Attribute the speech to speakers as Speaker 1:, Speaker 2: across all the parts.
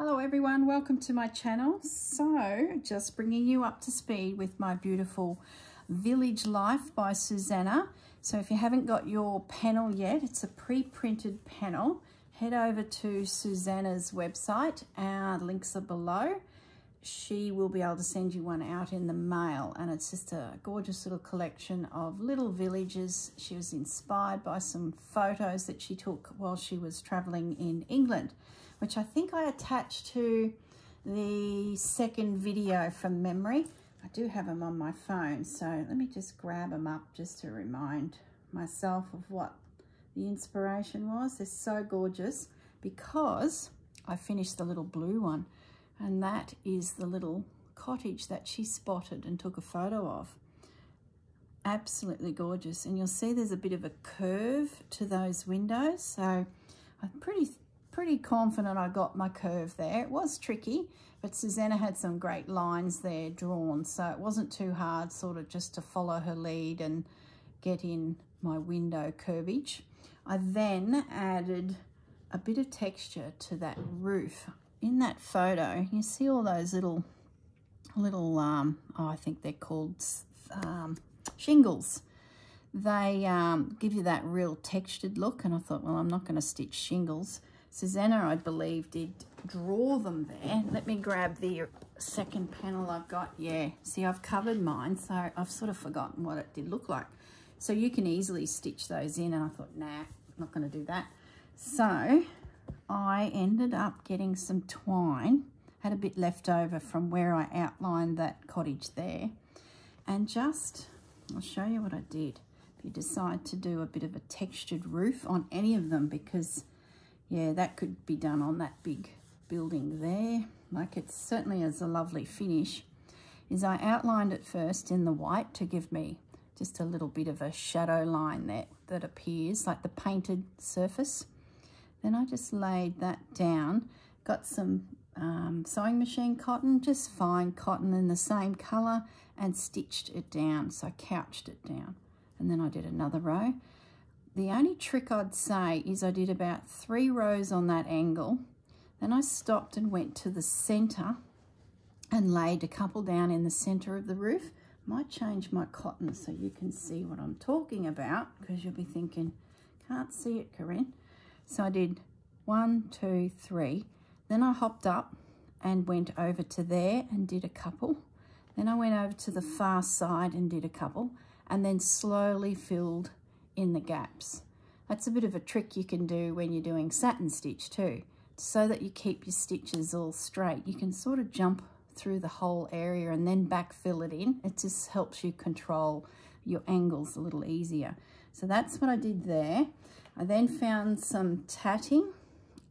Speaker 1: Hello everyone, welcome to my channel. So, just bringing you up to speed with my beautiful Village Life by Susanna. So if you haven't got your panel yet, it's a pre-printed panel. Head over to Susanna's website, our links are below. She will be able to send you one out in the mail and it's just a gorgeous little collection of little villages. She was inspired by some photos that she took while she was traveling in England which I think I attached to the second video from memory. I do have them on my phone, so let me just grab them up just to remind myself of what the inspiration was. They're so gorgeous because I finished the little blue one, and that is the little cottage that she spotted and took a photo of. Absolutely gorgeous. And you'll see there's a bit of a curve to those windows. So I'm pretty pretty confident I got my curve there. It was tricky, but Susanna had some great lines there drawn, so it wasn't too hard sort of just to follow her lead and get in my window curvage. I then added a bit of texture to that roof. In that photo, you see all those little, little, um, oh, I think they're called um, shingles they um, give you that real textured look and I thought well I'm not going to stitch shingles Susanna, I believe, did draw them there. Let me grab the second panel I've got. Yeah, see, I've covered mine, so I've sort of forgotten what it did look like. So you can easily stitch those in, and I thought, nah, I'm not going to do that. So I ended up getting some twine, had a bit left over from where I outlined that cottage there, and just, I'll show you what I did. If you decide to do a bit of a textured roof on any of them, because yeah, that could be done on that big building there. Like it certainly is a lovely finish. Is I outlined it first in the white to give me just a little bit of a shadow line that, that appears like the painted surface. Then I just laid that down, got some um, sewing machine cotton, just fine cotton in the same colour and stitched it down. So I couched it down. And then I did another row. The only trick I'd say is I did about three rows on that angle. Then I stopped and went to the center and laid a couple down in the center of the roof. Might change my cotton so you can see what I'm talking about because you'll be thinking, can't see it, Corrine. So I did one, two, three. Then I hopped up and went over to there and did a couple. Then I went over to the far side and did a couple and then slowly filled in the gaps. That's a bit of a trick you can do when you're doing satin stitch too. So that you keep your stitches all straight, you can sort of jump through the whole area and then backfill it in. It just helps you control your angles a little easier. So that's what I did there. I then found some tatting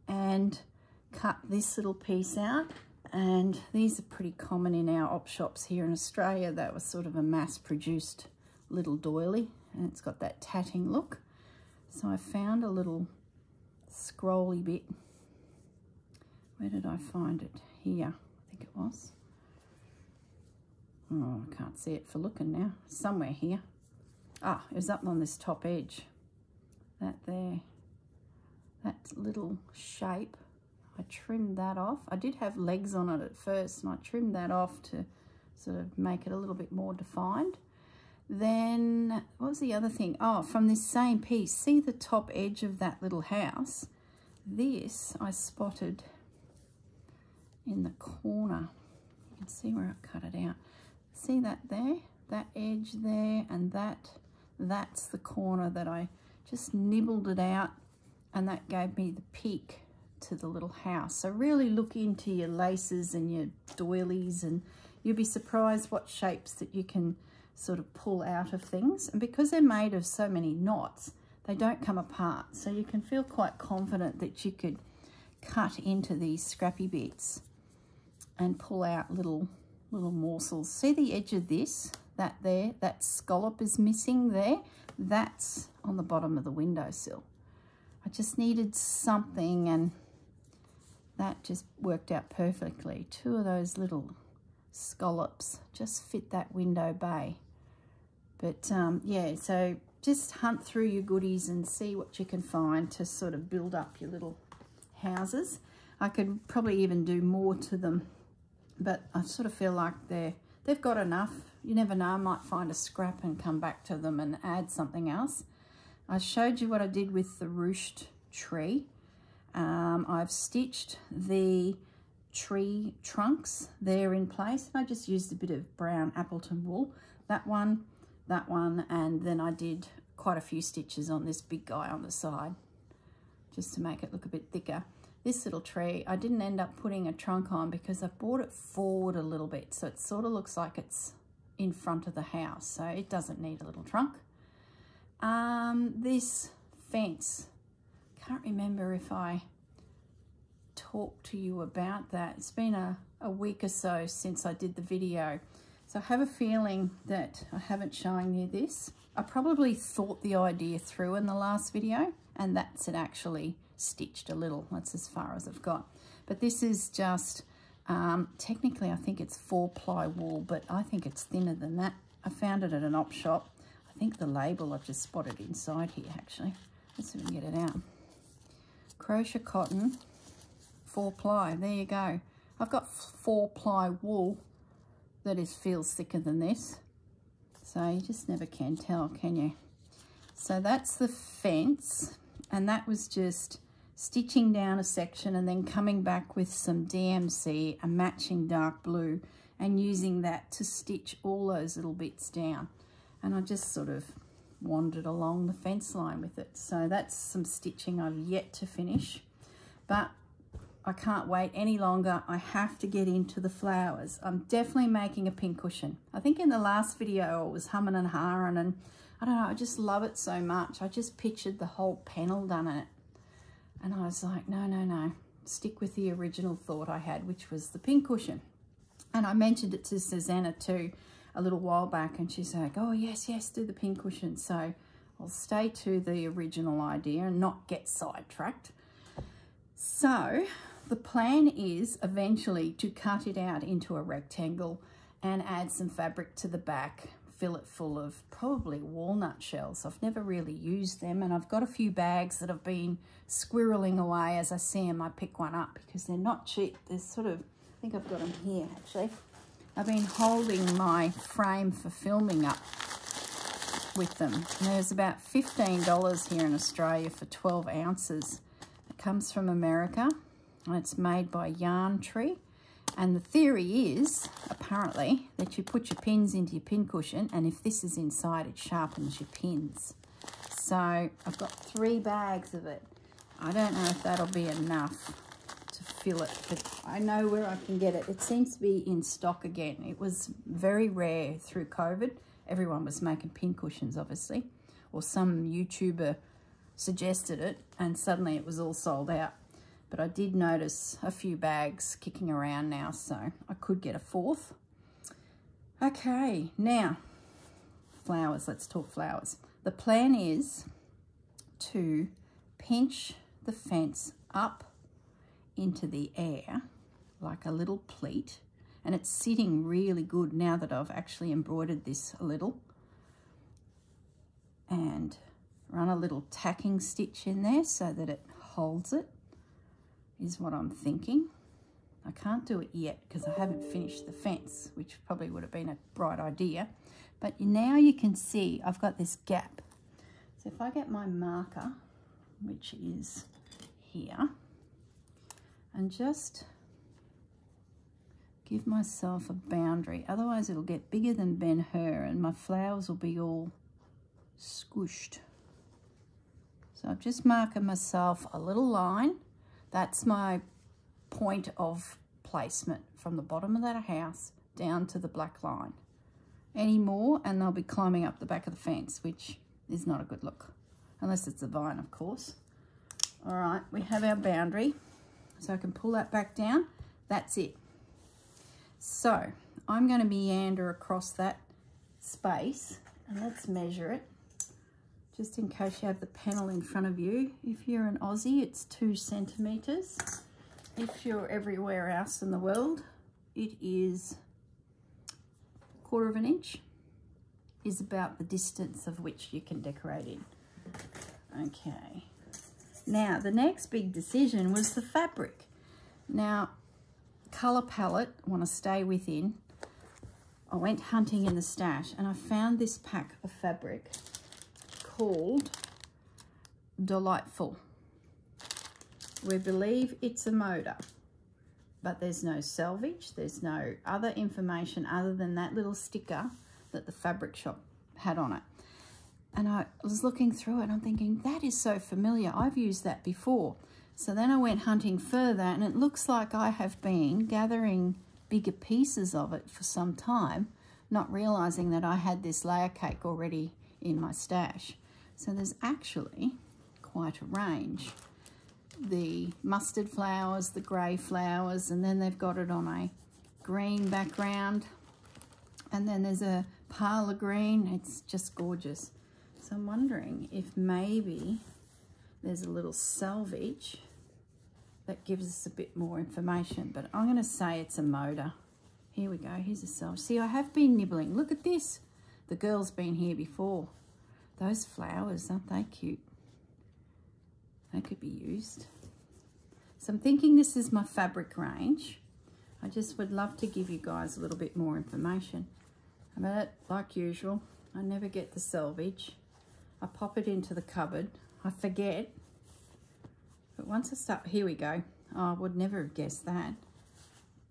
Speaker 1: and cut this little piece out and these are pretty common in our op shops here in Australia. That was sort of a mass-produced little doily and it's got that tatting look. So I found a little scrolly bit. Where did I find it? Here, I think it was. Oh, I can't see it for looking now. Somewhere here. Ah, it was up on this top edge. That there. That little shape. I trimmed that off. I did have legs on it at first and I trimmed that off to sort of make it a little bit more defined. Then, what was the other thing? Oh, from this same piece, see the top edge of that little house? This I spotted in the corner. You can see where I cut it out. See that there? That edge there and that, that's the corner that I just nibbled it out and that gave me the peak to the little house. So really look into your laces and your doilies and you'll be surprised what shapes that you can sort of pull out of things. And because they're made of so many knots, they don't come apart. So you can feel quite confident that you could cut into these scrappy bits and pull out little little morsels. See the edge of this? That there, that scallop is missing there. That's on the bottom of the windowsill. I just needed something and that just worked out perfectly. Two of those little scallops just fit that window bay. But um, yeah, so just hunt through your goodies and see what you can find to sort of build up your little houses. I could probably even do more to them, but I sort of feel like they're, they've got enough. You never know, I might find a scrap and come back to them and add something else. I showed you what I did with the ruched tree. Um, I've stitched the tree trunks there in place. And I just used a bit of brown Appleton wool. That one, that one, and then I did quite a few stitches on this big guy on the side just to make it look a bit thicker. This little tree, I didn't end up putting a trunk on because I brought it forward a little bit. So it sort of looks like it's in front of the house. So it doesn't need a little trunk. Um, this fence, can't remember if I talked to you about that. It's been a, a week or so since I did the video. So I have a feeling that I haven't shown you this. I probably thought the idea through in the last video and that's it actually stitched a little. That's as far as I've got. But this is just, um, technically I think it's four ply wool, but I think it's thinner than that. I found it at an op shop. I think the label I've just spotted inside here actually. Let's see if we can get it out. Crochet cotton, four ply, there you go. I've got four ply wool that is feels thicker than this. So you just never can tell, can you? So that's the fence and that was just stitching down a section and then coming back with some DMC, a matching dark blue, and using that to stitch all those little bits down. And I just sort of wandered along the fence line with it. So that's some stitching I've yet to finish, but I can't wait any longer. I have to get into the flowers. I'm definitely making a pin cushion. I think in the last video it was humming and hawing and I don't know, I just love it so much. I just pictured the whole panel done in it. And I was like, no, no, no. Stick with the original thought I had, which was the pin cushion. And I mentioned it to Susanna too a little while back. And she's like, oh, yes, yes, do the pin cushion. So I'll stay to the original idea and not get sidetracked. So the plan is eventually to cut it out into a rectangle and add some fabric to the back fill it full of probably walnut shells. I've never really used them and I've got a few bags that have been squirreling away as I see them. I pick one up because they're not cheap. They're sort of, I think I've got them here actually. I've been holding my frame for filming up with them. And there's about $15 here in Australia for 12 ounces. It comes from America and it's made by Yarn Tree. And the theory is, apparently, that you put your pins into your pin cushion and if this is inside, it sharpens your pins. So I've got three bags of it. I don't know if that'll be enough to fill it, but I know where I can get it. It seems to be in stock again. It was very rare through COVID. Everyone was making pin cushions, obviously, or some YouTuber suggested it and suddenly it was all sold out. But I did notice a few bags kicking around now, so I could get a fourth. Okay, now, flowers. Let's talk flowers. The plan is to pinch the fence up into the air like a little pleat and it's sitting really good now that I've actually embroidered this a little and run a little tacking stitch in there so that it holds it is what I'm thinking. I can't do it yet because I haven't finished the fence, which probably would have been a bright idea. But now you can see I've got this gap. So if I get my marker, which is here, and just give myself a boundary. Otherwise it'll get bigger than Ben-Hur and my flowers will be all squished. So I'm just marking myself a little line that's my point of placement from the bottom of that house down to the black line. Any more and they'll be climbing up the back of the fence, which is not a good look. Unless it's a vine, of course. All right, we have our boundary. So I can pull that back down. That's it. So I'm going to meander across that space and let's measure it just in case you have the panel in front of you. If you're an Aussie, it's two centimetres. If you're everywhere else in the world, it is a quarter of an inch is about the distance of which you can decorate in. Okay. Now, the next big decision was the fabric. Now, colour palette, want to stay within. I went hunting in the stash and I found this pack of fabric called Delightful. We believe it's a Moda, but there's no selvage. There's no other information other than that little sticker that the fabric shop had on it. And I was looking through it I'm thinking, that is so familiar. I've used that before. So then I went hunting further and it looks like I have been gathering bigger pieces of it for some time, not realizing that I had this layer cake already in my stash. So there's actually quite a range the mustard flowers, the grey flowers, and then they've got it on a green background. And then there's a parlor green. It's just gorgeous. So I'm wondering if maybe there's a little selvage that gives us a bit more information. But I'm going to say it's a Moda. Here we go. Here's a selvage. See, I have been nibbling. Look at this. The girl's been here before. Those flowers, aren't they cute? They could be used. So I'm thinking this is my fabric range. I just would love to give you guys a little bit more information. about it. like usual, I never get the selvage. I pop it into the cupboard. I forget. But once I start, here we go. Oh, I would never have guessed that.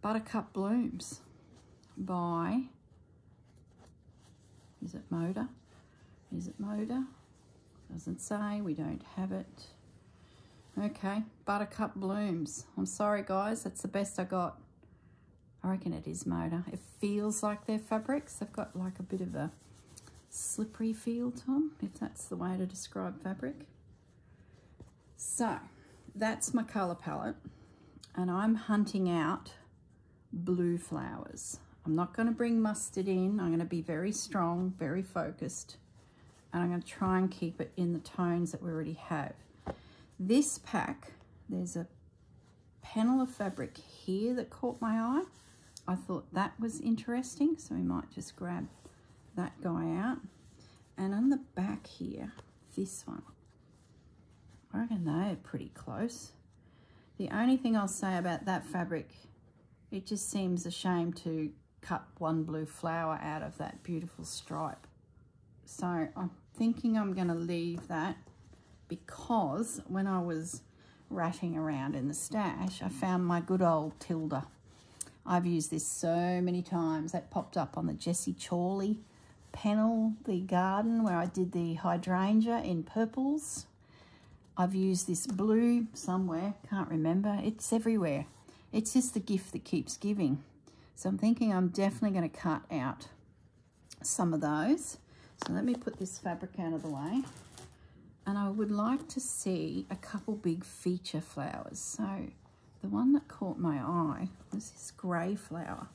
Speaker 1: Buttercup Blooms by, is it Moda? Is it Moda? Doesn't say, we don't have it. Okay, Buttercup Blooms. I'm sorry, guys. That's the best I got. I reckon it is Moda. It feels like they're fabrics. They've got like a bit of a slippery feel to them, if that's the way to describe fabric. So, that's my colour palette. And I'm hunting out blue flowers. I'm not going to bring mustard in. I'm going to be very strong, very focused. And I'm going to try and keep it in the tones that we already have. This pack, there's a panel of fabric here that caught my eye. I thought that was interesting, so we might just grab that guy out. And on the back here, this one, I reckon they're pretty close. The only thing I'll say about that fabric, it just seems a shame to cut one blue flower out of that beautiful stripe. So I'm thinking I'm going to leave that because when I was ratting around in the stash, I found my good old Tilda. I've used this so many times. That popped up on the Jessie Chorley panel, the garden where I did the hydrangea in purples. I've used this blue somewhere, can't remember. It's everywhere. It's just the gift that keeps giving. So I'm thinking I'm definitely going to cut out some of those. So let me put this fabric out of the way and I would like to see a couple big feature flowers. So the one that caught my eye was this grey flower.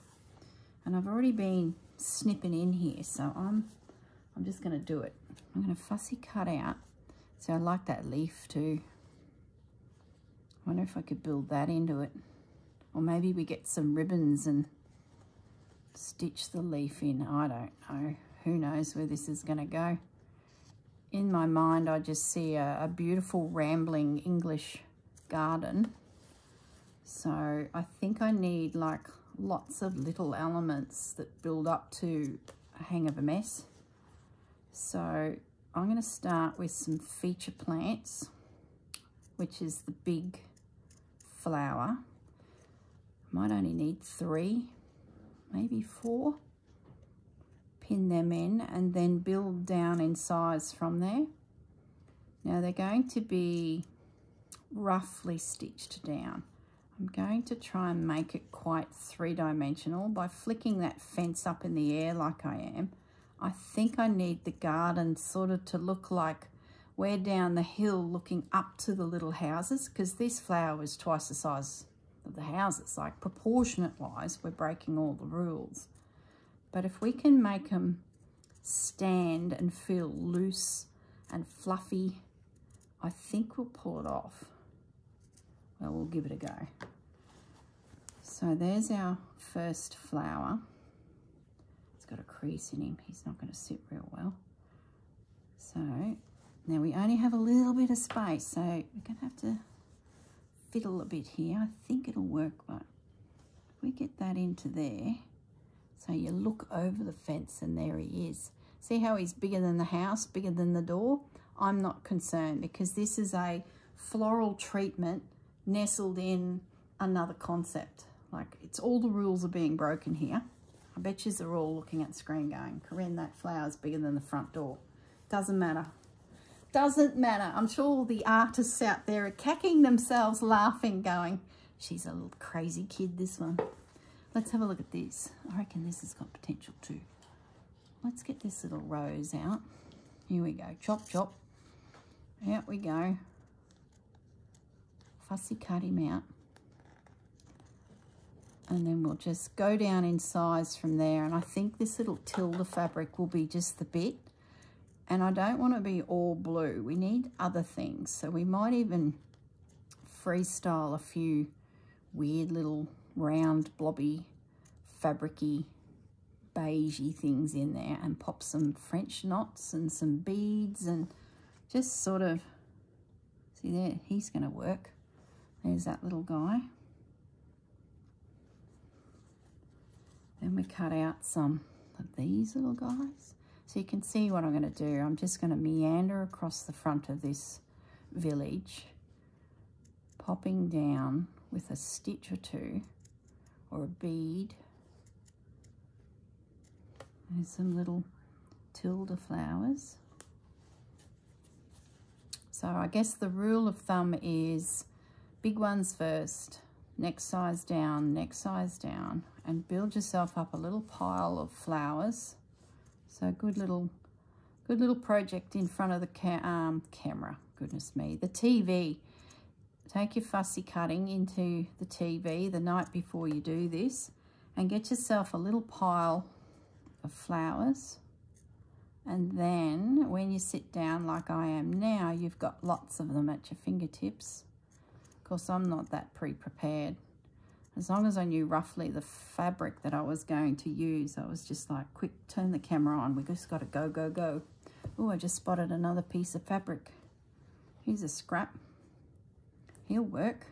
Speaker 1: And I've already been snipping in here, so I'm, I'm just going to do it. I'm going to fussy cut out. So I like that leaf too. I wonder if I could build that into it. Or maybe we get some ribbons and stitch the leaf in. I don't know. Who knows where this is going to go in my mind, I just see a, a beautiful rambling English garden. So I think I need like lots of little elements that build up to a hang of a mess. So I'm going to start with some feature plants, which is the big flower. Might only need three, maybe four pin them in and then build down in size from there. Now they're going to be roughly stitched down. I'm going to try and make it quite three-dimensional by flicking that fence up in the air like I am. I think I need the garden sort of to look like we're down the hill looking up to the little houses because this flower is twice the size of the houses. Like proportionate-wise, we're breaking all the rules. But if we can make them stand and feel loose and fluffy, I think we'll pull it off. Well, we'll give it a go. So there's our first flower. It's got a crease in him. He's not going to sit real well. So now we only have a little bit of space, so we're going to have to fiddle a bit here. I think it'll work, but if we get that into there, so you look over the fence and there he is. See how he's bigger than the house, bigger than the door? I'm not concerned because this is a floral treatment nestled in another concept. Like it's all the rules are being broken here. I bet you are all looking at the screen going, Corrine, that flower's bigger than the front door. Doesn't matter. Doesn't matter. I'm sure all the artists out there are cacking themselves laughing, going, she's a little crazy kid, this one. Let's have a look at this. I reckon this has got potential too. Let's get this little rose out. Here we go. Chop, chop. Out we go. Fussy cut him out and then we'll just go down in size from there and I think this little Tilda fabric will be just the bit and I don't want to be all blue we need other things so we might even freestyle a few weird little round blobby fabricy beigey things in there and pop some French knots and some beads and just sort of see there he's going to work there's that little guy Then we cut out some of these little guys. So you can see what I'm going to do. I'm just going to meander across the front of this village, popping down with a stitch or two or a bead. There's some little Tilda flowers. So I guess the rule of thumb is big ones first, next size down, next size down, and build yourself up a little pile of flowers. So good little, good little project in front of the ca um, camera. Goodness me, the TV. Take your fussy cutting into the TV the night before you do this and get yourself a little pile of flowers. And then when you sit down like I am now, you've got lots of them at your fingertips. Of course, I'm not that pre-prepared as long as I knew roughly the fabric that I was going to use, I was just like, quick, turn the camera on. We just got to go, go, go. Oh, I just spotted another piece of fabric. Here's a scrap. He'll work.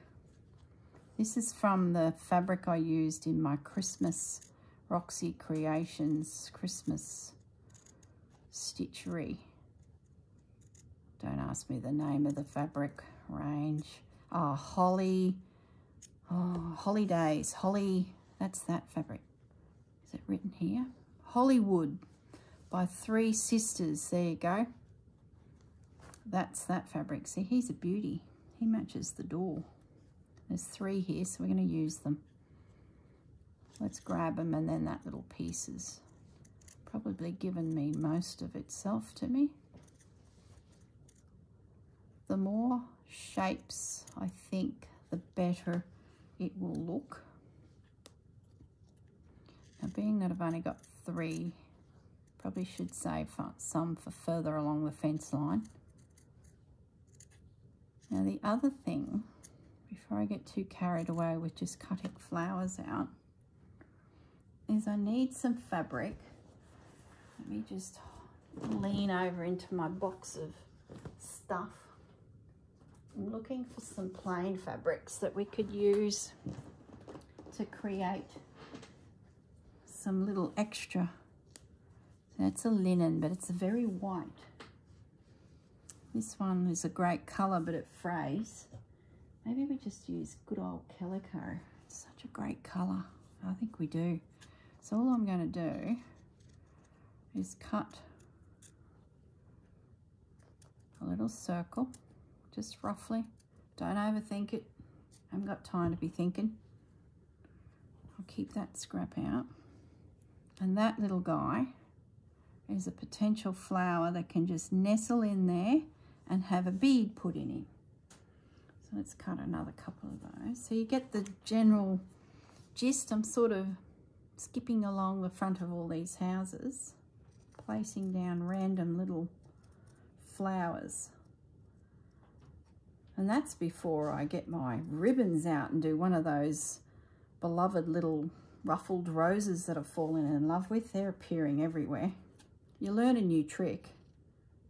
Speaker 1: This is from the fabric I used in my Christmas Roxy Creations Christmas stitchery. Don't ask me the name of the fabric range. Ah, oh, Holly Oh, holidays, holly, that's that fabric. Is it written here? Hollywood by Three Sisters. There you go. That's that fabric. See, he's a beauty. He matches the door. There's three here, so we're going to use them. Let's grab them and then that little piece has probably given me most of itself to me. The more shapes, I think, the better it will look. Now being that I've only got three, probably should save some for further along the fence line. Now the other thing, before I get too carried away with just cutting flowers out, is I need some fabric. Let me just lean over into my box of stuff. I'm looking for some plain fabrics that we could use to create some little extra. That's a linen, but it's a very white. This one is a great colour, but it frays. Maybe we just use good old calico. It's such a great colour. I think we do. So all I'm going to do is cut a little circle just roughly. Don't overthink it. I haven't got time to be thinking. I'll keep that scrap out. And that little guy is a potential flower that can just nestle in there and have a bead put in it. So let's cut another couple of those. So you get the general gist. I'm sort of skipping along the front of all these houses, placing down random little flowers. And that's before I get my ribbons out and do one of those beloved little ruffled roses that I've fallen in love with. They're appearing everywhere. You learn a new trick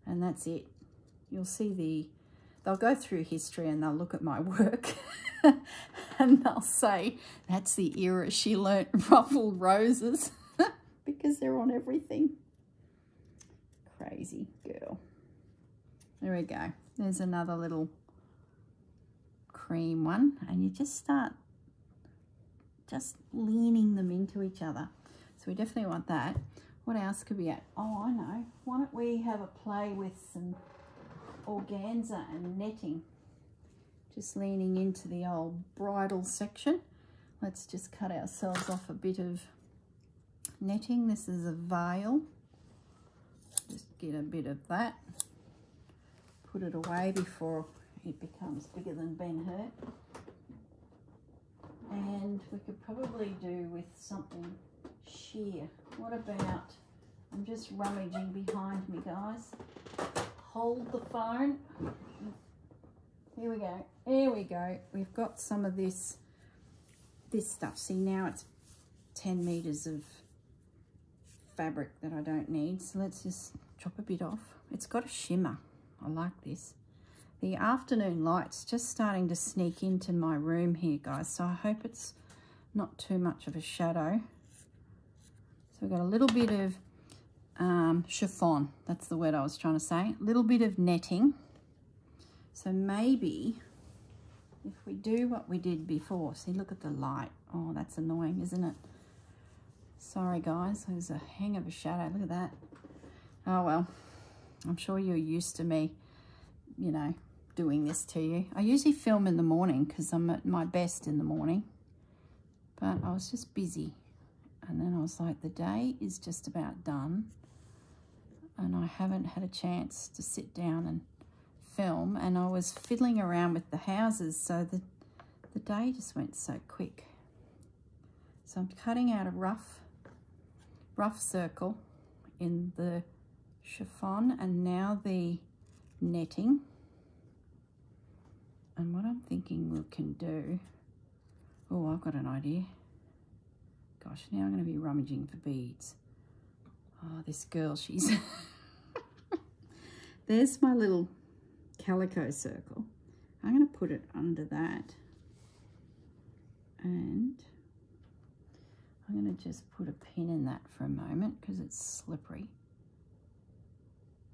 Speaker 1: and that's it. You'll see the, they'll go through history and they'll look at my work and they'll say, that's the era she learnt ruffled roses because they're on everything. Crazy girl. There we go. There's another little cream one and you just start just leaning them into each other. So we definitely want that. What else could we add? Oh, I know. Why don't we have a play with some organza and netting? Just leaning into the old bridal section. Let's just cut ourselves off a bit of netting. This is a veil. Just get a bit of that. Put it away before it becomes bigger than Ben-Hur. And we could probably do with something sheer. What about, I'm just rummaging behind me, guys. Hold the phone. Here we go. Here we go. We've got some of this, this stuff. See, now it's 10 meters of fabric that I don't need. So let's just chop a bit off. It's got a shimmer. I like this. The afternoon light's just starting to sneak into my room here, guys. So I hope it's not too much of a shadow. So we've got a little bit of um, chiffon. That's the word I was trying to say. A little bit of netting. So maybe if we do what we did before, see, look at the light. Oh, that's annoying, isn't it? Sorry, guys. There's a hang of a shadow. Look at that. Oh, well. I'm sure you're used to me, you know, doing this to you. I usually film in the morning because I'm at my best in the morning. But I was just busy. And then I was like, the day is just about done. And I haven't had a chance to sit down and film. And I was fiddling around with the houses. So the, the day just went so quick. So I'm cutting out a rough, rough circle in the chiffon and now the netting. And what I'm thinking we can do, oh, I've got an idea. Gosh, now I'm going to be rummaging for beads. Oh, this girl, she's... There's my little calico circle. I'm going to put it under that. And I'm going to just put a pin in that for a moment because it's slippery.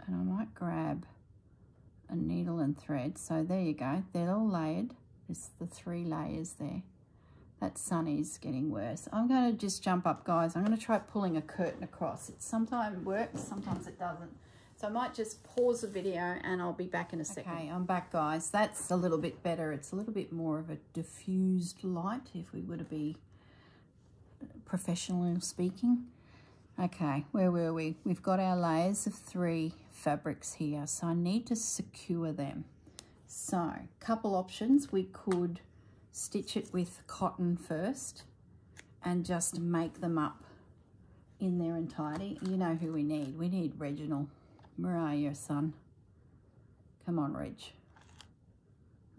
Speaker 1: And I might grab a needle and thread. So there you go. They're all layered. There's the three layers there. That sun is getting worse. I'm going to just jump up, guys. I'm going to try pulling a curtain across. It sometimes works, sometimes it doesn't. So I might just pause the video and I'll be back in a second. Okay, I'm back, guys. That's a little bit better. It's a little bit more of a diffused light, if we were to be professionally speaking. Okay, where were we? We've got our layers of three fabrics here, so I need to secure them. So, couple options. We could stitch it with cotton first and just make them up in their entirety. You know who we need. We need Reginald. Are son? Come on, Reg.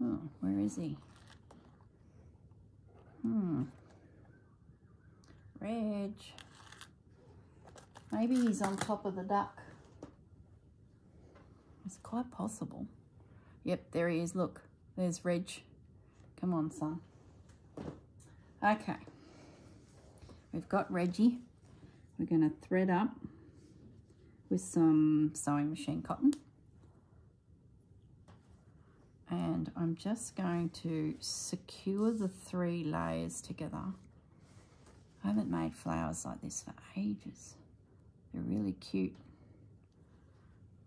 Speaker 1: Oh, where is he? Hmm. Reg. Maybe he's on top of the duck. It's quite possible. Yep, there he is. Look, there's Reg. Come on, son. Okay. We've got Reggie. We're going to thread up with some sewing machine cotton. And I'm just going to secure the three layers together. I haven't made flowers like this for ages. They're really cute.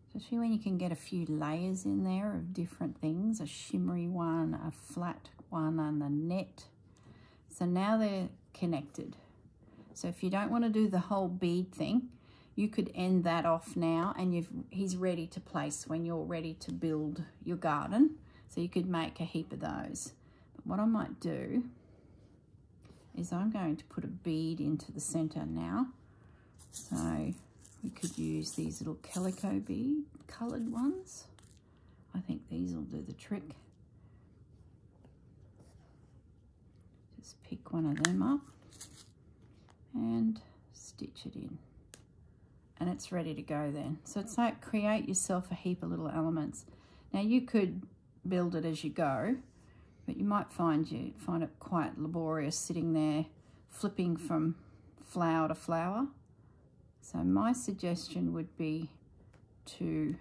Speaker 1: Especially when you can get a few layers in there of different things. A shimmery one, a flat one, and a net. So now they're connected. So if you don't want to do the whole bead thing, you could end that off now and you've, he's ready to place when you're ready to build your garden. So you could make a heap of those. But what I might do is I'm going to put a bead into the center now. So we could use these little calico bead coloured ones. I think these will do the trick. Just pick one of them up and stitch it in. And it's ready to go then. So it's like create yourself a heap of little elements. Now you could build it as you go, but you might find you find it quite laborious sitting there flipping from flower to flower. So my suggestion would be to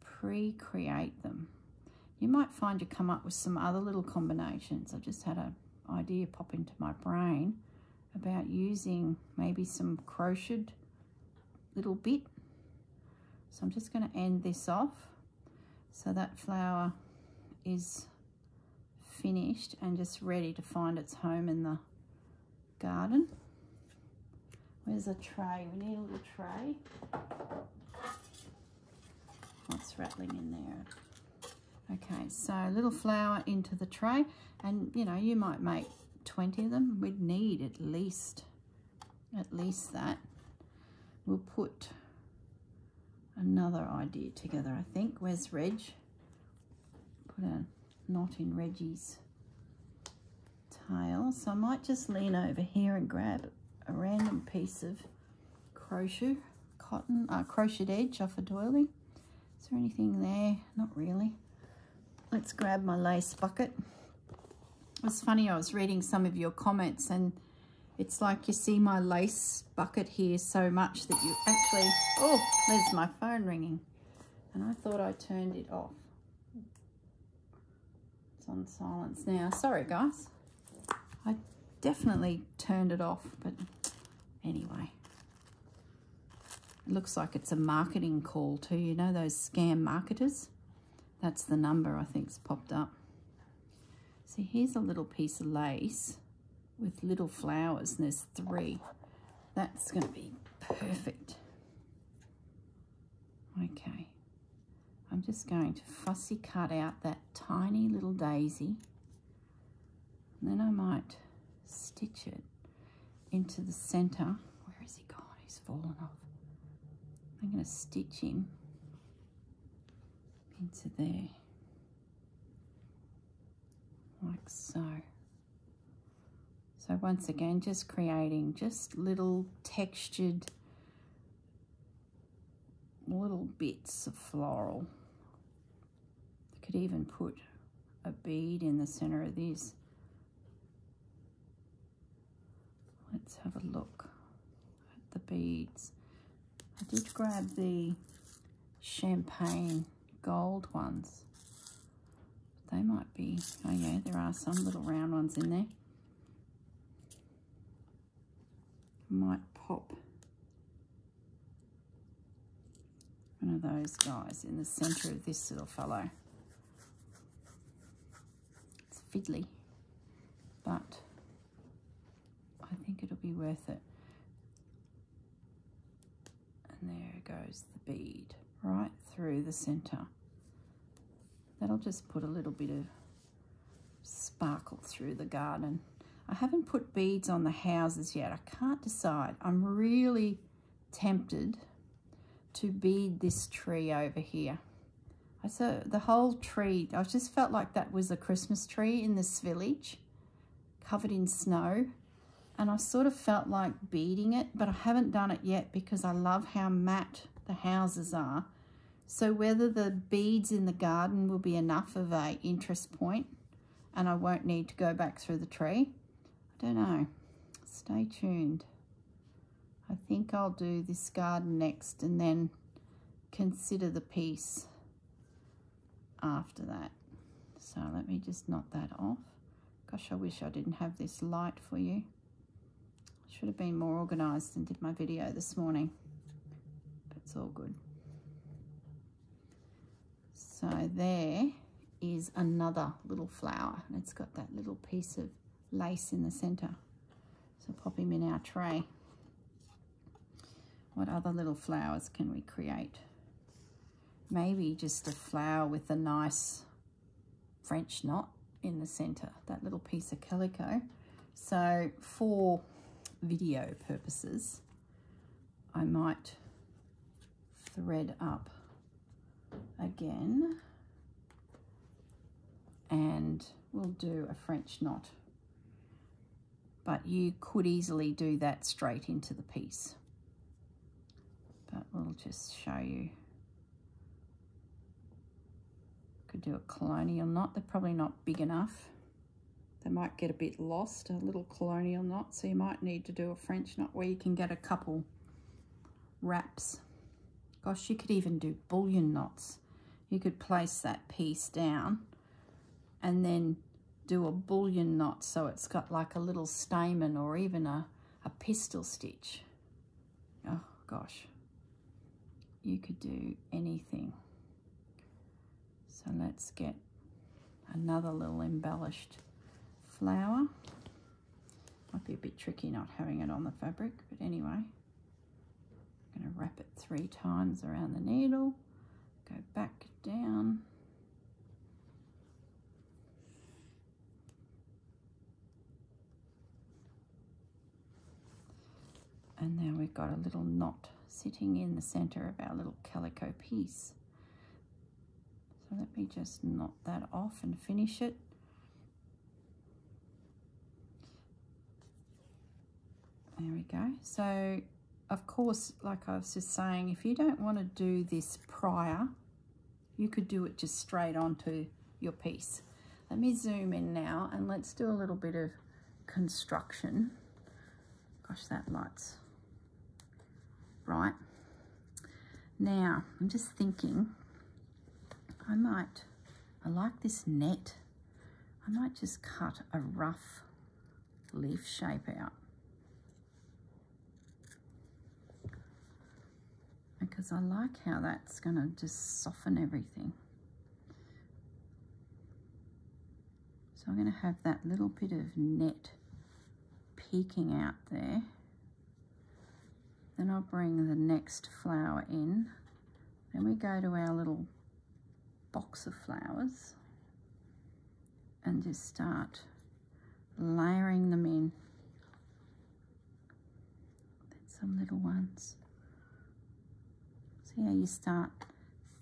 Speaker 1: pre-create them. You might find you come up with some other little combinations. I've just had an idea pop into my brain about using maybe some crocheted little bit. So I'm just going to end this off so that flower is finished and just ready to find its home in the garden. Where's a tray? We need a little tray. What's rattling in there? Okay, so little flower into the tray. And, you know, you might make 20 of them. We'd need at least, at least that. We'll put another idea together, I think. Where's Reg? Put a knot in Reggie's tail. So I might just lean over here and grab a random piece of crochet, cotton, uh, crocheted edge off a doily. Is there anything there? Not really. Let's grab my lace bucket. It's funny, I was reading some of your comments and it's like you see my lace bucket here so much that you actually... Oh, there's my phone ringing. And I thought I turned it off. It's on silence now. Sorry, guys. I definitely turned it off, but anyway. It looks like it's a marketing call too. You know those scam marketers? That's the number I think's popped up. See, here's a little piece of lace with little flowers, and there's three. That's going to be perfect. Okay. I'm just going to fussy cut out that tiny little daisy. And then I might stitch it into the center. Where is he gone? He's fallen off. I'm going to stitch him into there. Like so. So once again, just creating just little textured little bits of floral. You could even put a bead in the center of this. Let's have a look at the beads. I did grab the champagne gold ones. They might be, oh yeah, there are some little round ones in there. Might pop one of those guys in the center of this little fellow. It's fiddly, but I think it'll be worth it. And there goes the bead right through the center. That'll just put a little bit of sparkle through the garden. I haven't put beads on the houses yet. I can't decide. I'm really tempted to bead this tree over here. I saw the whole tree, I just felt like that was a Christmas tree in this village, covered in snow. And I sort of felt like beading it, but I haven't done it yet because I love how matte the houses are. So whether the beads in the garden will be enough of a interest point and I won't need to go back through the tree, don't know. Stay tuned. I think I'll do this garden next and then consider the piece after that. So let me just knot that off. Gosh, I wish I didn't have this light for you. Should have been more organised and did my video this morning. But it's all good. So there is another little flower. And it's got that little piece of lace in the center. So pop him in our tray. What other little flowers can we create? Maybe just a flower with a nice French knot in the center, that little piece of calico. So for video purposes, I might thread up again and we'll do a French knot but you could easily do that straight into the piece. But we'll just show you. Could do a colonial knot. They're probably not big enough. They might get a bit lost, a little colonial knot. So you might need to do a French knot where you can get a couple wraps. Gosh, you could even do bullion knots. You could place that piece down and then do a bullion knot so it's got like a little stamen or even a, a pistil stitch. Oh gosh, you could do anything. So let's get another little embellished flower. Might be a bit tricky not having it on the fabric, but anyway. I'm going to wrap it three times around the needle, go back down. And now we've got a little knot sitting in the center of our little calico piece. So let me just knot that off and finish it. There we go. So, of course, like I was just saying, if you don't want to do this prior, you could do it just straight onto your piece. Let me zoom in now and let's do a little bit of construction. Gosh, that light's right. Now, I'm just thinking, I might, I like this net. I might just cut a rough leaf shape out. Because I like how that's going to just soften everything. So I'm going to have that little bit of net peeking out there. Then I'll bring the next flower in. Then we go to our little box of flowers and just start layering them in. Some little ones. See how you start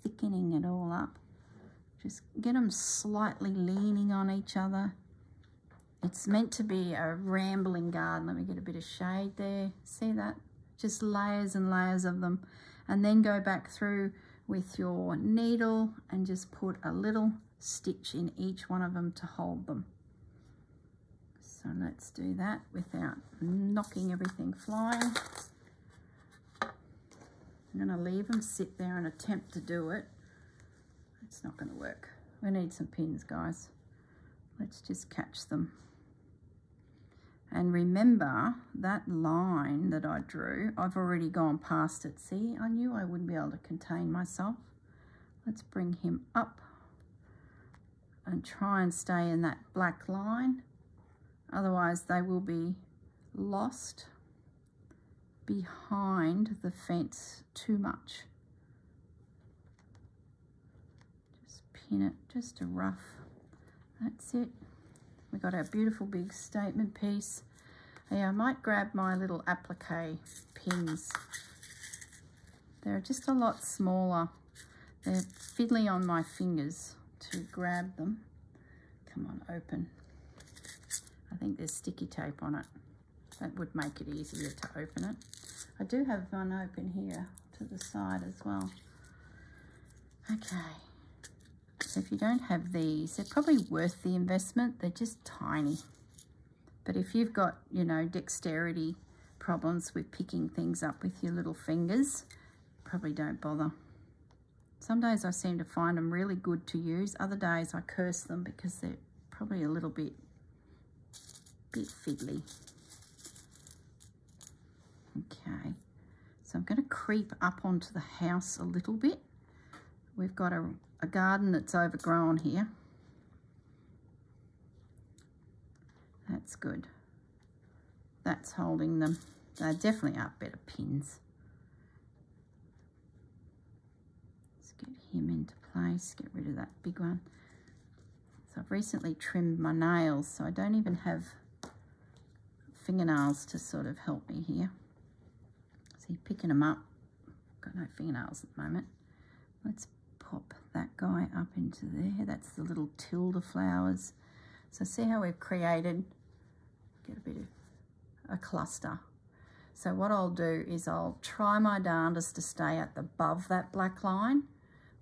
Speaker 1: thickening it all up. Just get them slightly leaning on each other. It's meant to be a rambling garden. Let me get a bit of shade there. See that? Just layers and layers of them and then go back through with your needle and just put a little stitch in each one of them to hold them. So let's do that without knocking everything flying. I'm going to leave them sit there and attempt to do it. It's not going to work. We need some pins, guys. Let's just catch them. And remember that line that I drew, I've already gone past it. See, I knew I wouldn't be able to contain myself. Let's bring him up and try and stay in that black line. Otherwise they will be lost behind the fence too much. Just pin it, just a rough, that's it. We've got our beautiful big statement piece. Yeah, I might grab my little applique pins. They're just a lot smaller. They're fiddly on my fingers to grab them. Come on, open. I think there's sticky tape on it. That would make it easier to open it. I do have one open here to the side as well. Okay. So if you don't have these, they're probably worth the investment. They're just tiny. But if you've got, you know, dexterity problems with picking things up with your little fingers, probably don't bother. Some days I seem to find them really good to use. Other days I curse them because they're probably a little bit, bit fiddly. Okay, so I'm going to creep up onto the house a little bit. We've got a, a garden that's overgrown here. That's good. That's holding them. They definitely are better pins. Let's get him into place, get rid of that big one. So I've recently trimmed my nails, so I don't even have fingernails to sort of help me here. See, picking them up. Got no fingernails at the moment. Let's pop that guy up into there. That's the little Tilda flowers. So see how we've created, get a bit of a cluster. So what I'll do is I'll try my darndest to stay at the above that black line,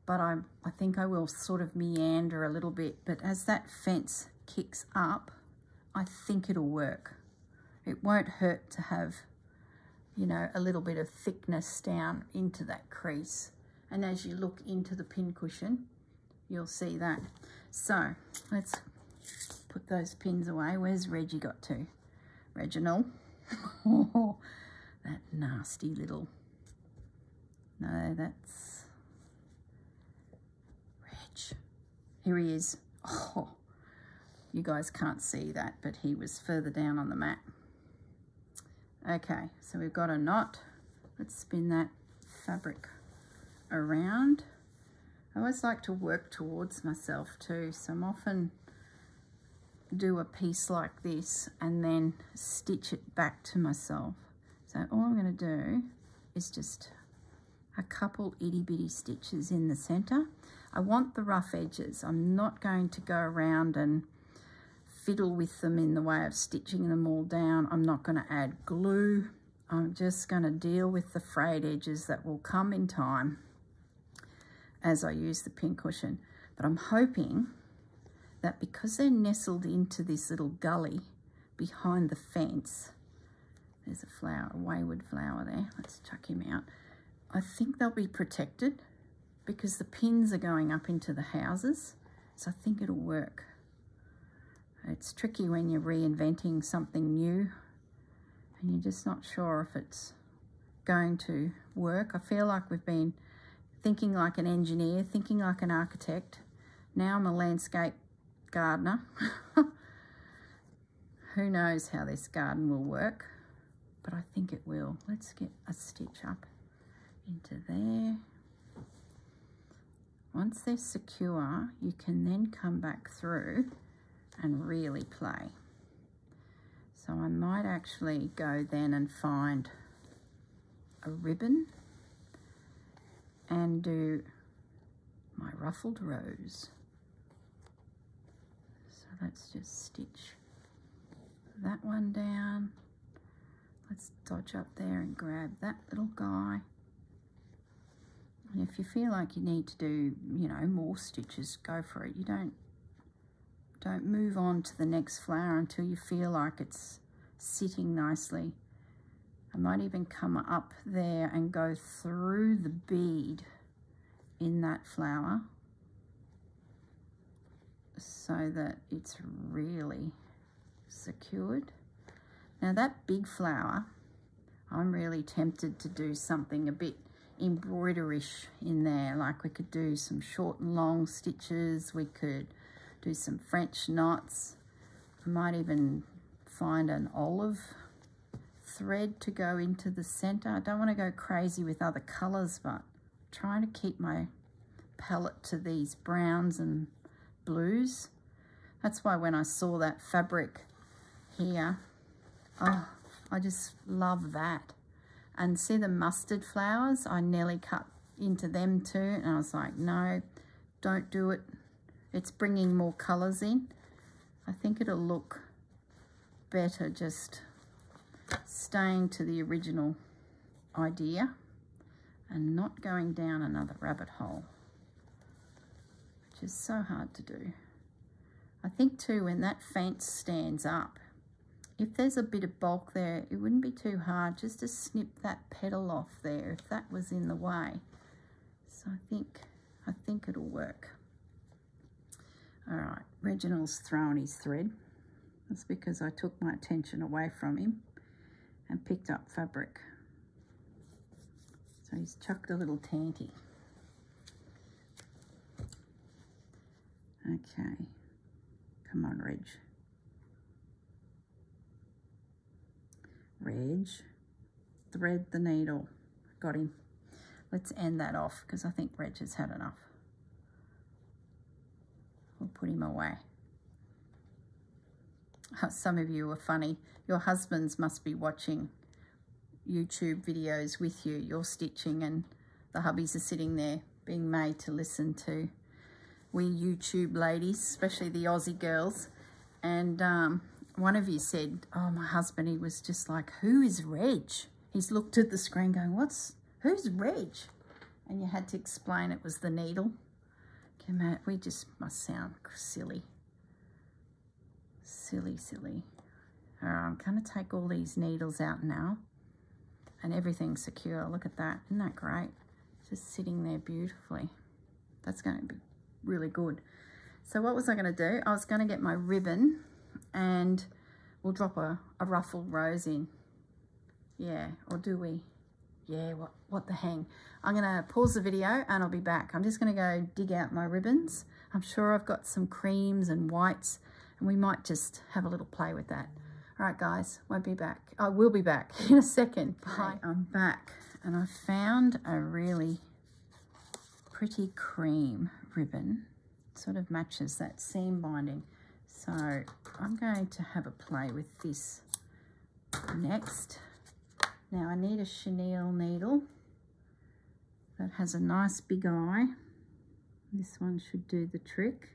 Speaker 1: but I, I think I will sort of meander a little bit. But as that fence kicks up, I think it'll work. It won't hurt to have, you know, a little bit of thickness down into that crease. And as you look into the pincushion, you'll see that. So let's put those pins away. Where's Reggie got to? Reginald. Oh, that nasty little... No, that's... Reg. Here he is. Oh, you guys can't see that, but he was further down on the mat. Okay, so we've got a knot. Let's spin that fabric around. I always like to work towards myself too, so I'm often do a piece like this and then stitch it back to myself. So all I'm going to do is just a couple itty bitty stitches in the center. I want the rough edges. I'm not going to go around and fiddle with them in the way of stitching them all down. I'm not going to add glue. I'm just going to deal with the frayed edges that will come in time as I use the pincushion. But I'm hoping that because they're nestled into this little gully behind the fence, there's a flower, a wayward flower there. Let's chuck him out. I think they'll be protected because the pins are going up into the houses. So I think it'll work. It's tricky when you're reinventing something new and you're just not sure if it's going to work. I feel like we've been thinking like an engineer, thinking like an architect. Now I'm a landscape gardener. Who knows how this garden will work, but I think it will. Let's get a stitch up into there. Once they're secure, you can then come back through and really play. So I might actually go then and find a ribbon and do my ruffled rose So let's just stitch that one down. Let's dodge up there and grab that little guy. And if you feel like you need to do, you know, more stitches, go for it. You don't don't move on to the next flower until you feel like it's sitting nicely. I might even come up there and go through the bead in that flower so that it's really secured. Now that big flower, I'm really tempted to do something a bit embroiderish in there. Like we could do some short and long stitches. We could do some French knots. I might even find an olive thread to go into the center. I don't want to go crazy with other colors, but I'm trying to keep my palette to these browns and blues. That's why when I saw that fabric here, oh, I just love that. And see the mustard flowers? I nearly cut into them too. And I was like, no, don't do it. It's bringing more colours in. I think it'll look better just staying to the original idea and not going down another rabbit hole which is so hard to do. I think too when that fence stands up, if there's a bit of bulk there, it wouldn't be too hard just to snip that petal off there if that was in the way. So I think, I think it'll work. All right, Reginald's thrown his thread. That's because I took my attention away from him and picked up fabric. So he's chucked a little tanty. Okay. Come on, Reg. Reg. Thread the needle. Got him. Let's end that off because I think Reg has had enough. We'll put him away. Some of you are funny. Your husbands must be watching YouTube videos with you. You're stitching and the hubbies are sitting there being made to listen to we YouTube ladies, especially the Aussie girls. And um, one of you said, oh, my husband, he was just like, who is Reg? He's looked at the screen going, what's, who's Reg? and you had to explain it was the needle. Come on, we just must sound silly. Silly, silly. Um, I'm going to take all these needles out now and everything's secure. Look at that. Isn't that great? Just sitting there beautifully. That's going to be really good. So what was I going to do? I was going to get my ribbon and we'll drop a, a ruffled rose in. Yeah, or do we? Yeah, what, what the hang. I'm going to pause the video and I'll be back. I'm just going to go dig out my ribbons. I'm sure I've got some creams and whites and we might just have a little play with that. All right, guys, won't be back. I will be back in a second. Bye. I'm back and I found a really pretty cream ribbon. Sort of matches that seam binding. So I'm going to have a play with this next. Now I need a chenille needle that has a nice big eye. This one should do the trick.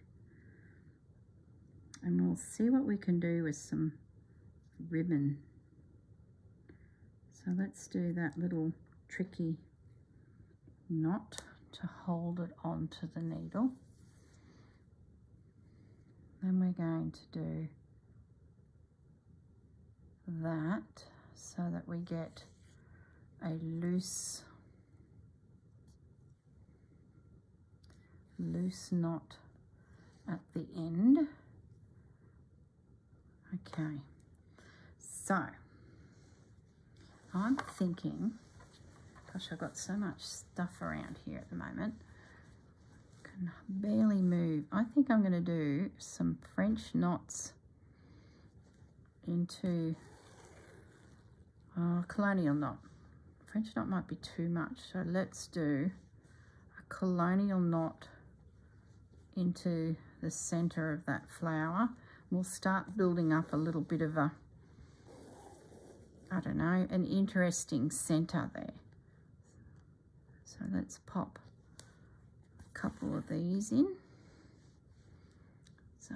Speaker 1: And we'll see what we can do with some ribbon. So let's do that little tricky knot to hold it onto the needle. Then we're going to do that so that we get a loose loose knot at the end. Okay, so I'm thinking, gosh, I've got so much stuff around here at the moment. Can barely move. I think I'm going to do some French knots into uh, colonial knot. French knot might be too much, so let's do a colonial knot into the center of that flower. We'll start building up a little bit of a, I don't know, an interesting center there. So let's pop a couple of these in. So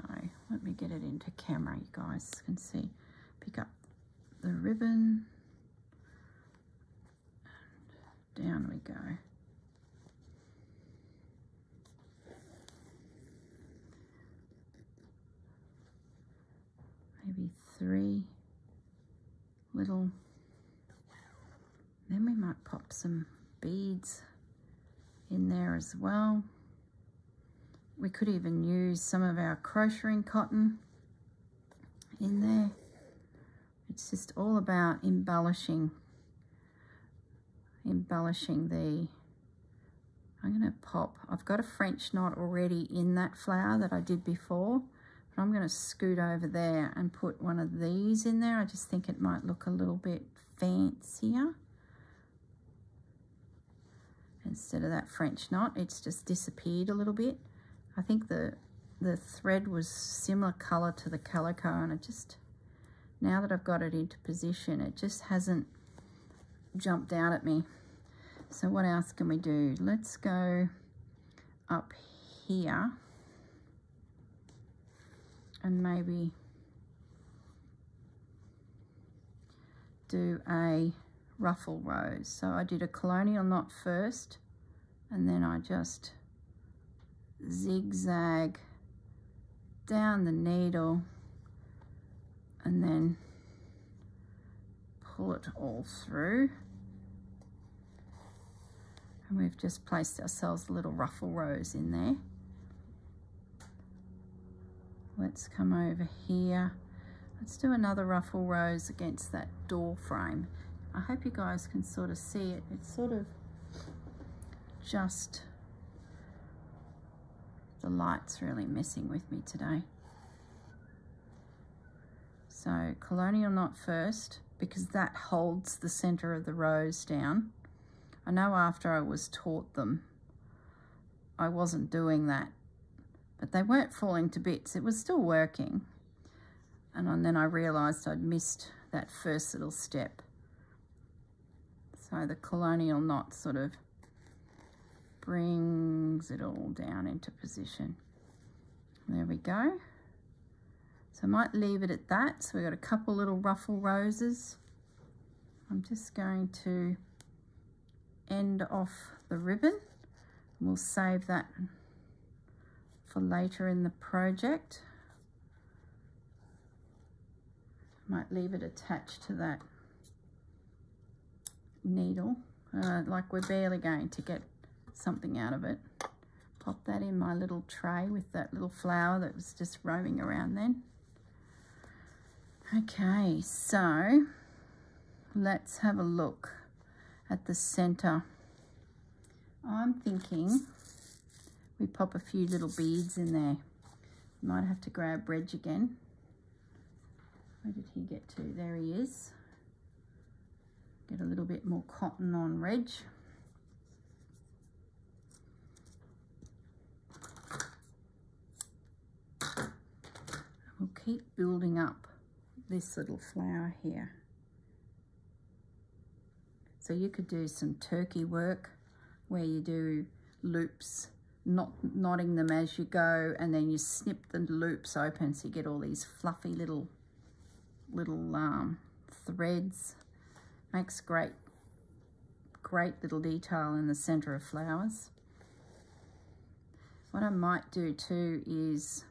Speaker 1: let me get it into camera, you guys can see. Pick up the ribbon, down we go. Maybe three little, then we might pop some beads in there as well. We could even use some of our crocheting cotton in there. It's just all about embellishing embellishing the, I'm going to pop, I've got a French knot already in that flower that I did before, I'm going to scoot over there and put one of these in there. I just think it might look a little bit fancier. Instead of that French knot, it's just disappeared a little bit. I think the the thread was similar color to the calico and it just, now that I've got it into position, it just hasn't jumped out at me. So what else can we do? Let's go up here and maybe do a ruffle rose. So I did a colonial knot first and then I just zigzag down the needle and then pull it all through and we've just placed ourselves a little ruffle rose in there. Let's come over here. Let's do another ruffle rose against that door frame. I hope you guys can sort of see it. It's sort of just, the light's really messing with me today. So colonial knot first because that holds the center of the rose down. I know after I was taught them, I wasn't doing that, but they weren't falling to bits. It was still working. And then I realized I'd missed that first little step. So the colonial knot sort of brings it all down into position. There we go. So I might leave it at that. So we've got a couple little ruffle roses. I'm just going to end off the ribbon. We'll save that for later in the project. Might leave it attached to that needle. Uh, like we're barely going to get something out of it. Pop that in my little tray with that little flower that was just roaming around then. Okay, so let's have a look at the center. I'm thinking we pop a few little beads in there. Might have to grab Reg again. Where did he get to? There he is. Get a little bit more cotton on Reg. We'll keep building up this little flower here. So you could do some turkey work where you do loops, not knotting them as you go, and then you snip the loops open so you get all these fluffy little little um, threads. Makes great, great little detail in the center of flowers. What I might do too is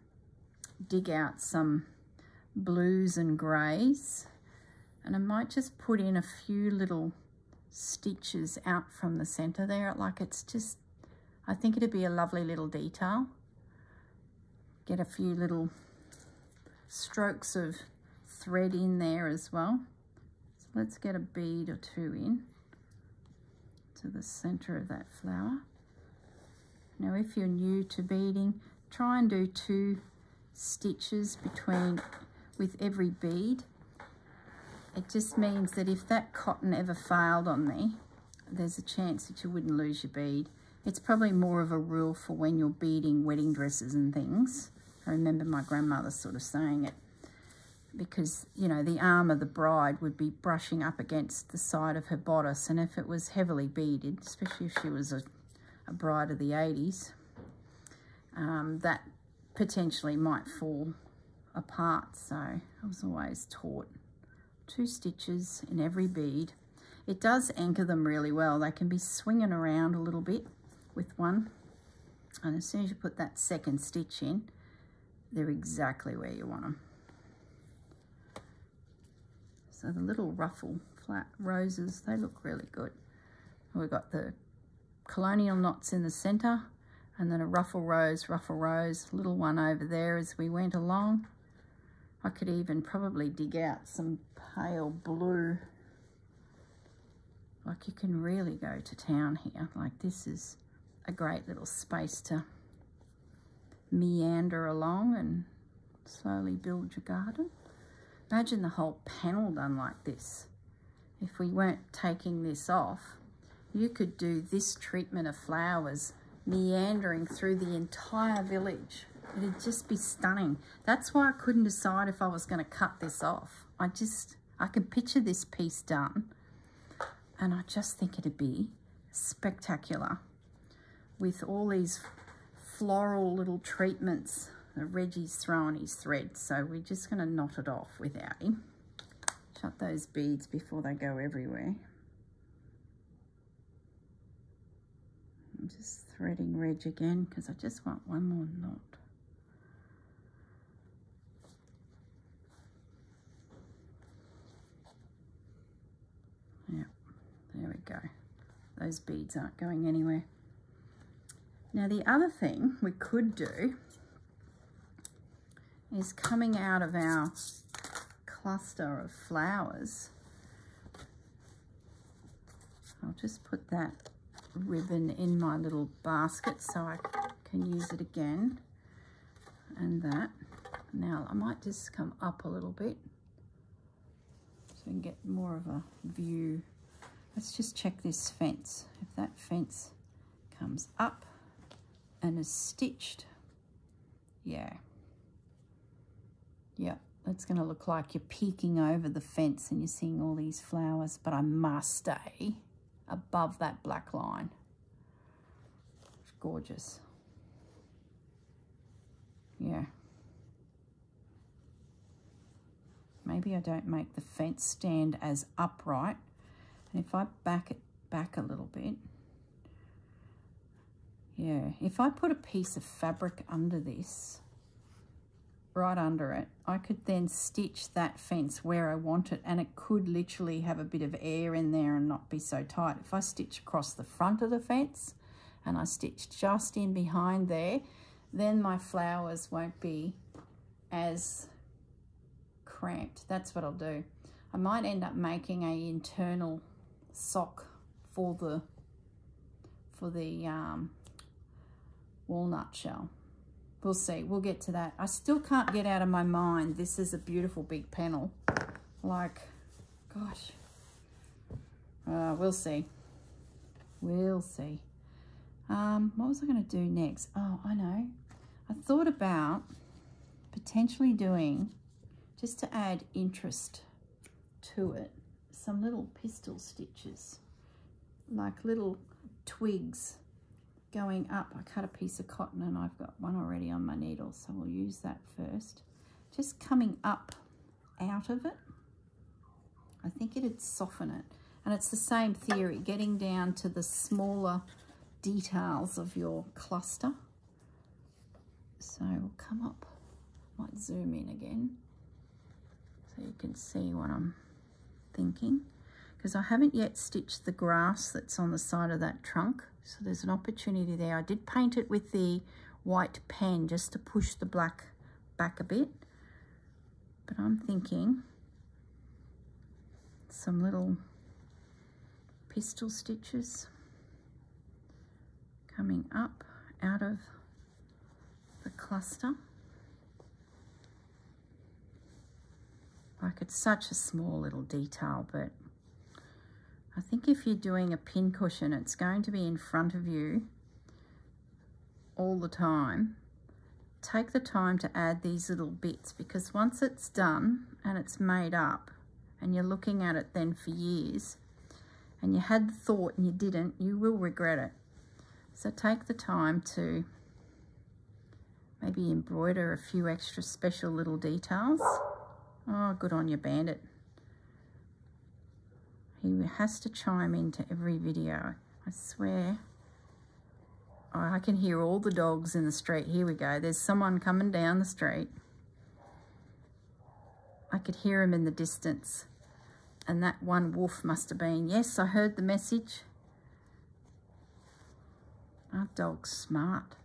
Speaker 1: dig out some blues and greys and I might just put in a few little stitches out from the center there like it's just I think it'd be a lovely little detail get a few little strokes of thread in there as well so let's get a bead or two in to the center of that flower now if you're new to beading try and do two stitches between with every bead. It just means that if that cotton ever failed on me, there's a chance that you wouldn't lose your bead. It's probably more of a rule for when you're beading wedding dresses and things. I remember my grandmother sort of saying it because, you know, the arm of the bride would be brushing up against the side of her bodice and if it was heavily beaded, especially if she was a, a bride of the 80s, um, that potentially might fall apart. So I was always taught two stitches in every bead. It does anchor them really well. They can be swinging around a little bit with one. And as soon as you put that second stitch in, they're exactly where you want them. So the little ruffle flat roses, they look really good. We've got the colonial knots in the center and then a ruffle rose, ruffle rose, little one over there as we went along. I could even probably dig out some pale blue. Like you can really go to town here. Like this is a great little space to meander along and slowly build your garden. Imagine the whole panel done like this. If we weren't taking this off, you could do this treatment of flowers meandering through the entire village It'd just be stunning. That's why I couldn't decide if I was going to cut this off. I just, I can picture this piece done and I just think it'd be spectacular with all these floral little treatments that Reggie's throwing his thread. So we're just going to knot it off without him. Shut those beads before they go everywhere. I'm just threading Reg again because I just want one more knot. Yeah, There we go. Those beads aren't going anywhere. Now the other thing we could do is coming out of our cluster of flowers. I'll just put that ribbon in my little basket so I can use it again and that. Now I might just come up a little bit so we can get more of a view Let's just check this fence. If that fence comes up and is stitched, yeah. Yeah, that's going to look like you're peeking over the fence and you're seeing all these flowers, but I must stay above that black line. It's gorgeous. Yeah. Maybe I don't make the fence stand as upright and if I back it back a little bit, Yeah, if I put a piece of fabric under this, right under it, I could then stitch that fence where I want it and it could literally have a bit of air in there and not be so tight. If I stitch across the front of the fence and I stitch just in behind there, then my flowers won't be as cramped. That's what I'll do. I might end up making a internal sock for the for the um, walnut shell. We'll see. We'll get to that. I still can't get out of my mind. This is a beautiful big panel. Like, gosh. Uh, we'll see. We'll see. Um, what was I going to do next? Oh, I know. I thought about potentially doing, just to add interest to it, some little pistil stitches, like little twigs going up. I cut a piece of cotton and I've got one already on my needle, so we'll use that first. Just coming up out of it. I think it'd soften it. And it's the same theory, getting down to the smaller details of your cluster. So we'll come up, might zoom in again so you can see what I'm thinking. Because I haven't yet stitched the grass that's on the side of that trunk. So there's an opportunity there. I did paint it with the white pen just to push the black back a bit. But I'm thinking some little pistil stitches coming up out of the cluster. Like it's such a small little detail, but I think if you're doing a pin cushion, it's going to be in front of you all the time. Take the time to add these little bits because once it's done and it's made up and you're looking at it then for years and you had the thought and you didn't, you will regret it. So take the time to maybe embroider a few extra special little details. Oh, good on you, Bandit. He has to chime into every video. I swear. Oh, I can hear all the dogs in the street. Here we go. There's someone coming down the street. I could hear him in the distance. And that one wolf must have been, yes, I heard the message. Our dog's smart.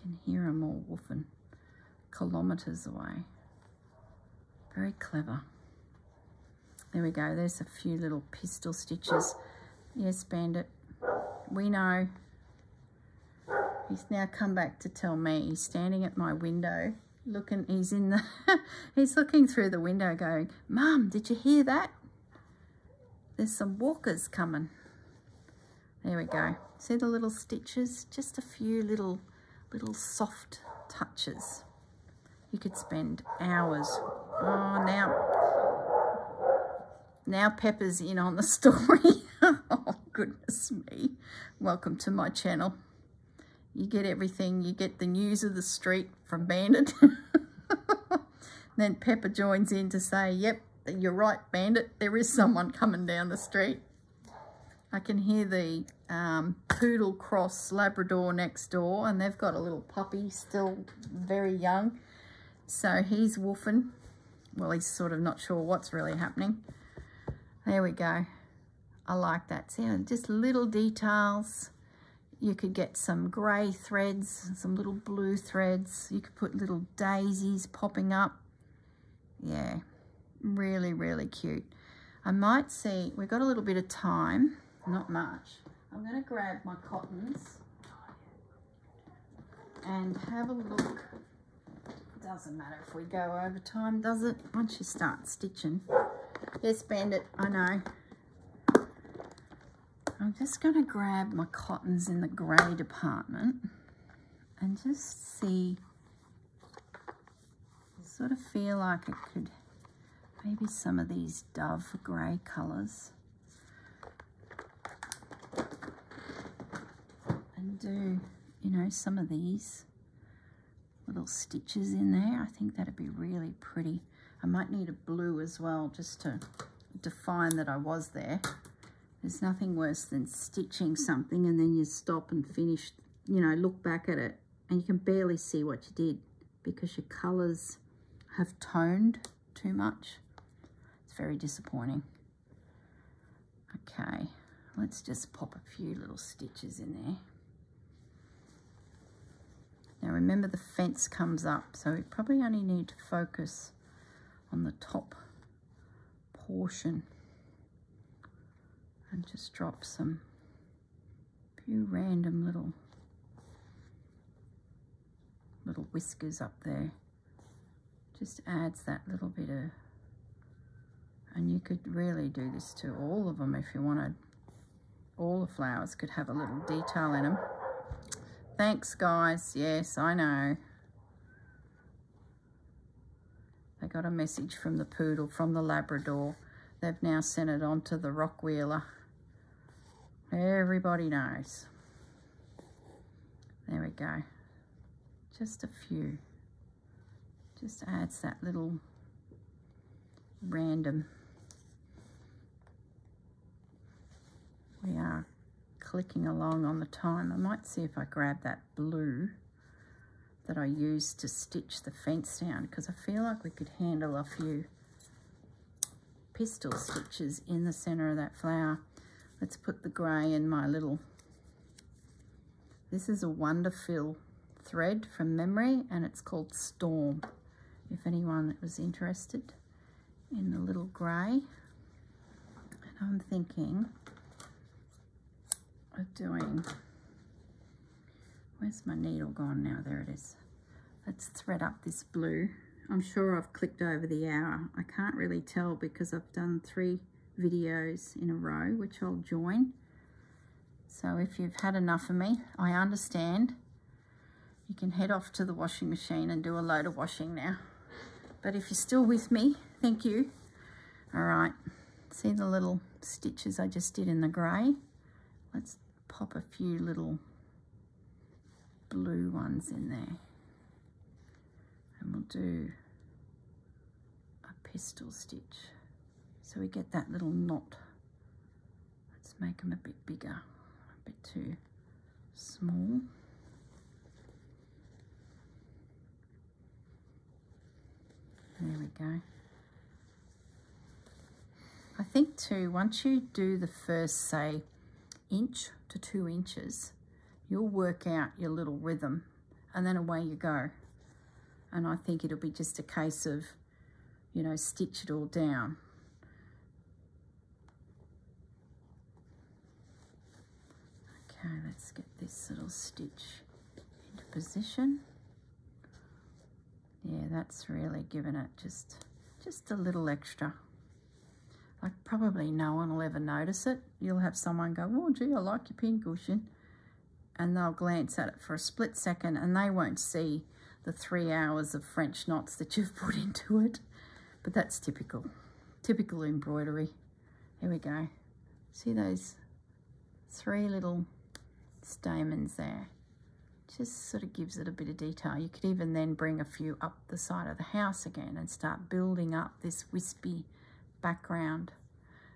Speaker 1: Can hear him all woofing kilometres away. Very clever. There we go. There's a few little pistil stitches. Yes, Bandit. We know. He's now come back to tell me. He's standing at my window looking. He's in the... he's looking through the window going, Mum, did you hear that? There's some walkers coming. There we go. See the little stitches? Just a few little, little soft touches. You could spend hours. Oh, now now Pepper's in on the story. oh, goodness me. Welcome to my channel. You get everything. You get the news of the street from Bandit. then Pepper joins in to say, yep, you're right, Bandit. There is someone coming down the street. I can hear the um, poodle cross Labrador next door and they've got a little puppy still very young. So he's woofing. Well, he's sort of not sure what's really happening. There we go. I like that. See, just little details. You could get some grey threads, some little blue threads. You could put little daisies popping up. Yeah, really, really cute. I might see, we've got a little bit of time, not much. I'm going to grab my cottons and have a look. Doesn't matter if we go over time, does it? Once you start stitching. Yes, Bandit, I know. I'm just going to grab my cottons in the grey department and just see, sort of feel like it could, maybe some of these dove grey colours. And do, you know, some of these little stitches in there. I think that'd be really pretty. I might need a blue as well just to define that I was there. There's nothing worse than stitching something and then you stop and finish, you know, look back at it and you can barely see what you did because your colours have toned too much. It's very disappointing. Okay, let's just pop a few little stitches in there. Now remember the fence comes up, so we probably only need to focus on the top portion. And just drop some few random little little whiskers up there. Just adds that little bit of and you could really do this to all of them if you wanted. All the flowers could have a little detail in them thanks guys. Yes I know they got a message from the poodle from the Labrador they've now sent it on to the Rottweiler everybody knows there we go just a few. Just adds that little random. We are clicking along on the time. I might see if I grab that blue that I used to stitch the fence down because I feel like we could handle a few pistil stitches in the center of that flower. Let's put the grey in my little, this is a WonderFil thread from memory and it's called Storm. If anyone was interested in the little grey. And I'm thinking of doing where's my needle gone now? There it is let's thread up this blue I'm sure I've clicked over the hour I can't really tell because I've done three videos in a row which I'll join so if you've had enough of me I understand you can head off to the washing machine and do a load of washing now. But if you're still with me, thank you. All right, see the little stitches I just did in the grey? Let's pop a few little blue ones in there. And we'll do a pistil stitch. So we get that little knot. Let's make them a bit bigger, a bit too small. There we go. I think too, once you do the first, say, inch to two inches, you'll work out your little rhythm and then away you go. And I think it'll be just a case of, you know, stitch it all down. Okay, let's get this little stitch into position. Yeah that's really given it just just a little extra. Like probably no one will ever notice it. You'll have someone go oh gee I like your pin cushion and they'll glance at it for a split second and they won't see the three hours of French knots that you've put into it but that's typical typical embroidery here we go see those three little stamens there just sort of gives it a bit of detail. You could even then bring a few up the side of the house again and start building up this wispy background.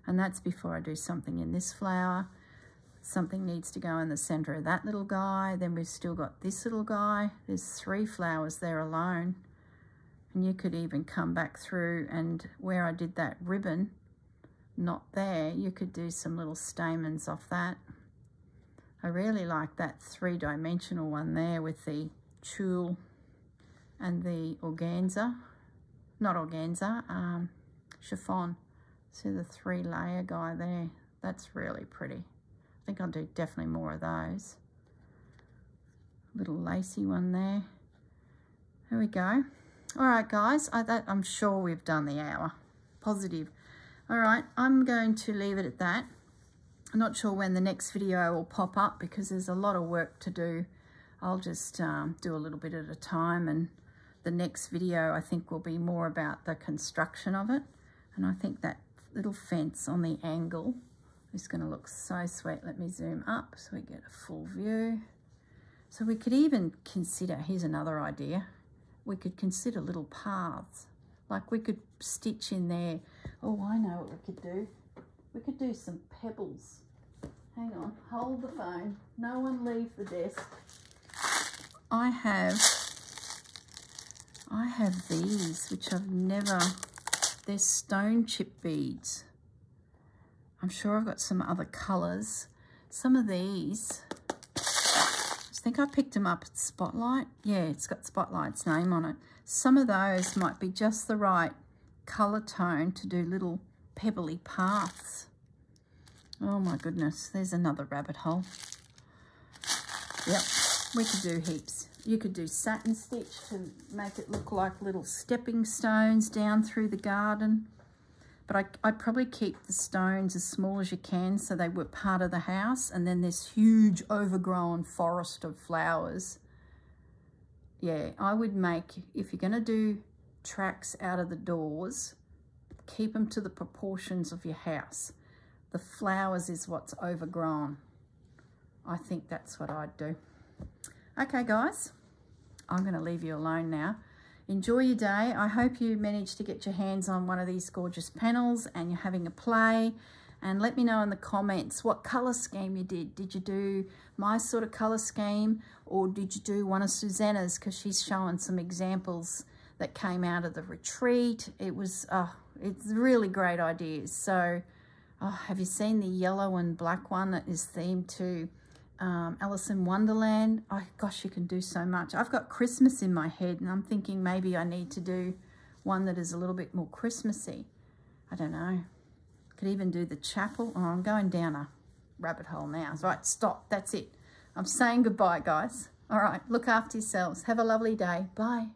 Speaker 1: And that's before I do something in this flower. Something needs to go in the center of that little guy. Then we've still got this little guy. There's three flowers there alone. And you could even come back through and where I did that ribbon, not there, you could do some little stamens off that. I really like that three-dimensional one there with the tulle and the organza, not organza, um, chiffon. See the three layer guy there? That's really pretty. I think I'll do definitely more of those. Little lacy one there. There we go. All right, guys, I, that, I'm sure we've done the hour. Positive. All right, I'm going to leave it at that. I'm not sure when the next video will pop up because there's a lot of work to do. I'll just um, do a little bit at a time and the next video I think will be more about the construction of it. And I think that little fence on the angle is going to look so sweet. Let me zoom up so we get a full view. So we could even consider, here's another idea, we could consider little paths. Like we could stitch in there, oh I know what we could do We could do some pebbles. Hang on, hold the phone. No one leave the desk. I have, I have these, which I've never, they're stone chip beads. I'm sure I've got some other colours. Some of these, I think I picked them up at Spotlight. Yeah, it's got Spotlight's name on it. Some of those might be just the right colour tone to do little pebbly paths. Oh my goodness, there's another rabbit hole. Yep, we could do heaps. You could do satin stitch to make it look like little stepping stones down through the garden. But I, I'd probably keep the stones as small as you can so they were part of the house. And then this huge overgrown forest of flowers. Yeah, I would make, if you're going to do tracks out of the doors, keep them to the proportions of your house. The flowers is what's overgrown. I think that's what I'd do. Okay, guys, I'm going to leave you alone now. Enjoy your day. I hope you managed to get your hands on one of these gorgeous panels and you're having a play. And let me know in the comments what colour scheme you did. Did you do my sort of colour scheme or did you do one of Susanna's because she's showing some examples that came out of the retreat. It was, uh, it's really great ideas. So oh, have you seen the yellow and black one that is themed to um, Alice in Wonderland. Oh, gosh, you can do so much. I've got Christmas in my head and I'm thinking maybe I need to do one that is a little bit more Christmassy. I don't know. Could even do the chapel. Oh, I'm going down a rabbit hole now. Right, stop. That's it. I'm saying goodbye, guys. All right, look after yourselves. Have a lovely day. Bye.